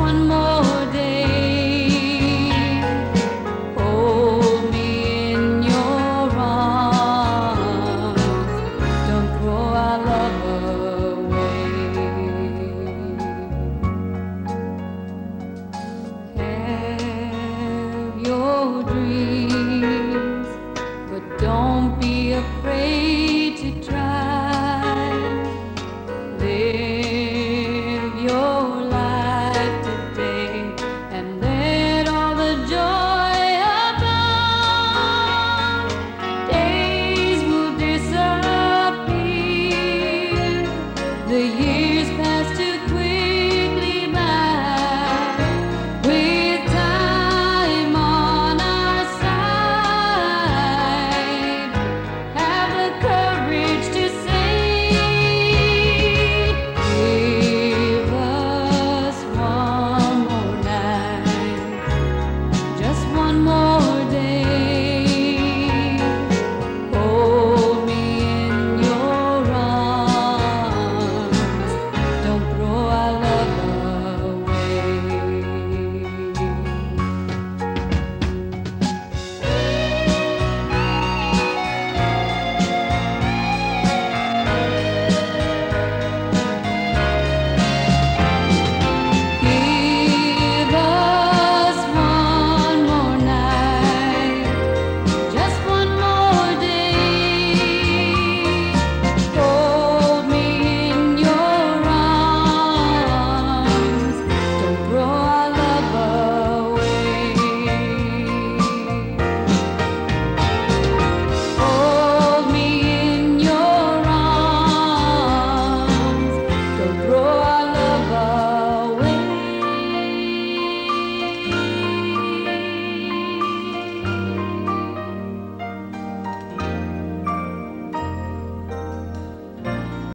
one more day. the years.